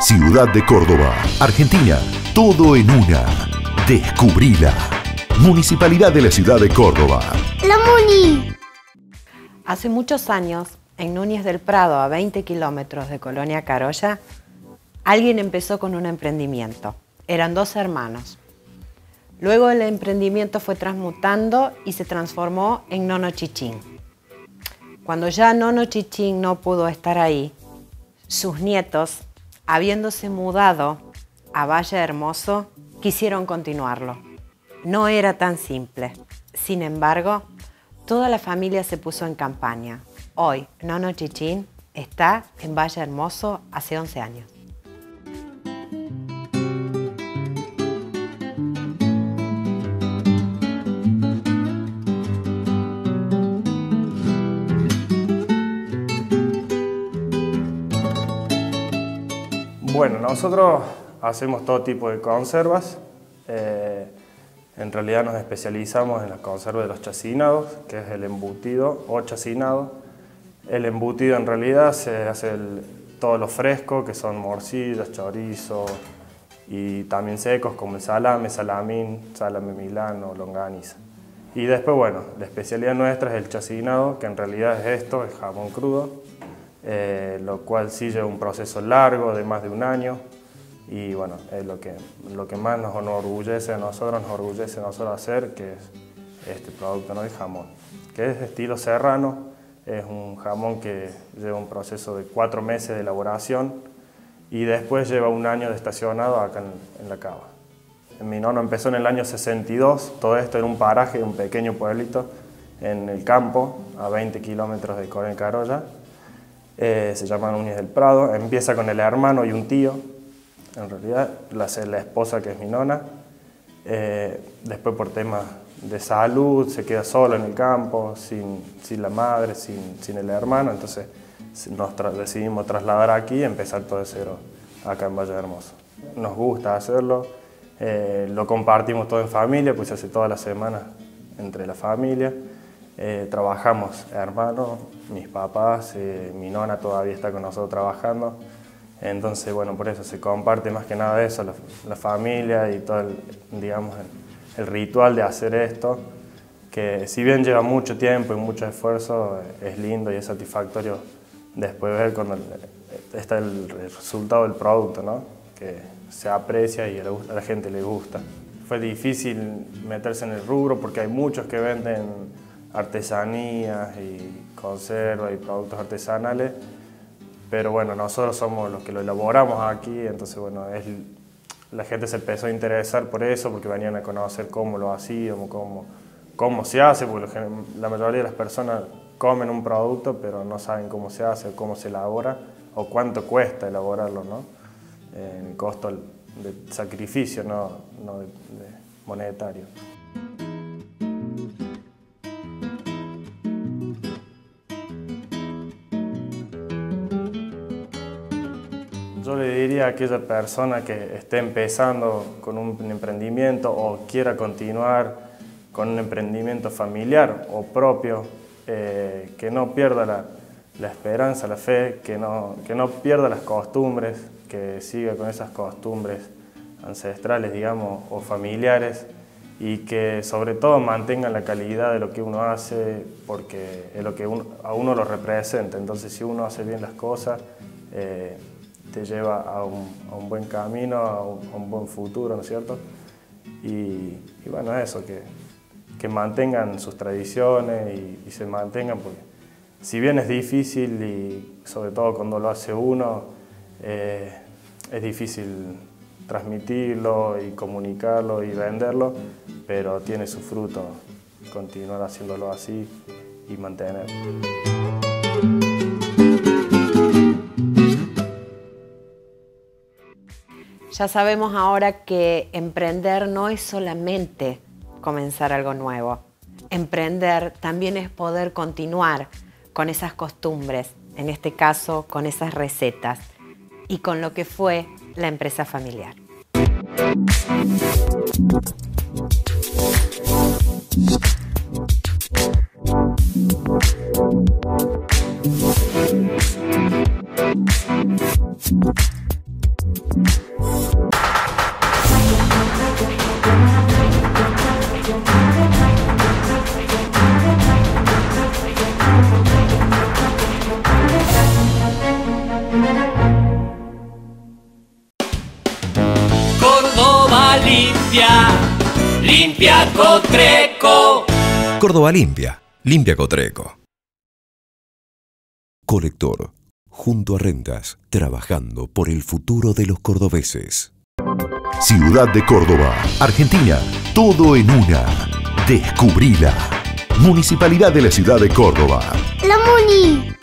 Ciudad de Córdoba, Argentina, todo en una. Descubrila. Municipalidad de la Ciudad de Córdoba. La Muni. Hace muchos años, en Núñez del Prado, a 20 kilómetros de Colonia Carolla, alguien empezó con un emprendimiento. Eran dos hermanos. Luego el emprendimiento fue transmutando y se transformó en Nono Chichín. Cuando ya Nono Chichín no pudo estar ahí, sus nietos habiéndose mudado a Valle Hermoso, quisieron continuarlo. No era tan simple. Sin embargo, toda la familia se puso en campaña. Hoy, Nono Chichín está en Valle Hermoso hace 11 años. Bueno, nosotros hacemos todo tipo de conservas. Eh, en realidad nos especializamos en la conserva de los chacinados, que es el embutido o chacinado. El embutido en realidad se hace todo lo fresco, que son morcillas, chorizo y también secos como el salame, salamín, salame milano, longaniza. Y después, bueno, la especialidad nuestra es el chacinado, que en realidad es esto, es jamón crudo, eh, lo cual sí lleva un proceso largo de más de un año y bueno, es lo que, lo que más nos enorgullece a nosotros, nos orgullece a nosotros hacer, que es este producto, ¿no? el jamón, que es de estilo serrano, es un jamón que lleva un proceso de cuatro meses de elaboración y después lleva un año de estacionado acá en, la cava. Mi nono empezó en el año 62, todo esto en un paraje, un pequeño pueblito en el campo, a 20 kilómetros de Coronel Carolla, eh, se llama Núñez del Prado, empieza con el hermano y un tío, en realidad la, la esposa que es mi nona, eh, después por temas de salud se queda solo en el campo, sin, sin la madre, sin, sin, el hermano, entonces nos decidimos trasladar aquí y empezar todo de cero acá en Valle Hermoso. Nos gusta hacerlo, eh, lo compartimos todo en familia, pues se hace todas las semanas entre la familia. Eh, trabajamos hermanos, mis papás, eh, mi nona todavía está con nosotros trabajando. Entonces, bueno, por eso se comparte más que nada eso, la, familia y todo el, digamos, el, ritual de hacer esto, que si bien lleva mucho tiempo y mucho esfuerzo, es lindo y es satisfactorio después ver cuando está el resultado del producto, ¿no? que se aprecia y a la gente le gusta. Fue difícil meterse en el rubro porque hay muchos que venden artesanías y conservas y productos artesanales, pero bueno, nosotros somos los que lo elaboramos aquí, entonces bueno, es, la gente se empezó a interesar por eso, porque venían a conocer cómo lo hacíamos, cómo, cómo se hace, porque la mayoría de las personas comen un producto, pero no saben cómo se hace, cómo se elabora, o cuánto cuesta elaborarlo, ¿no? El costo de sacrificio, no, no monetario. Yo le diría a aquella persona que esté empezando con un emprendimiento o quiera continuar con un emprendimiento familiar o propio, eh, que no pierda la, esperanza, la fe, que no, que no pierda las costumbres, que siga con esas costumbres ancestrales, digamos, o familiares, y que sobre todo mantenga la calidad de lo que uno hace, porque es lo que a uno lo representa. Entonces, si uno hace bien las cosas, eh, te lleva a un, buen camino, a un, buen futuro, ¿no es cierto? Y, bueno, eso, que, que, mantengan sus tradiciones y, se mantengan, porque si bien es difícil y sobre todo cuando lo hace uno, eh, es difícil transmitirlo y comunicarlo y venderlo, pero tiene su fruto continuar haciéndolo así y mantenerlo. Ya sabemos ahora que emprender no es solamente comenzar algo nuevo. Emprender también es poder continuar con esas costumbres, en este caso con esas recetas y con lo que fue la empresa familiar. Limpia, limpia Cotreco. Córdoba limpia, limpia Cotreco. Colector, junto a Rentas, trabajando por el futuro de los cordobeses. Ciudad de Córdoba, Argentina, todo en una. Descubrila. Municipalidad de la Ciudad de Córdoba. La Muni.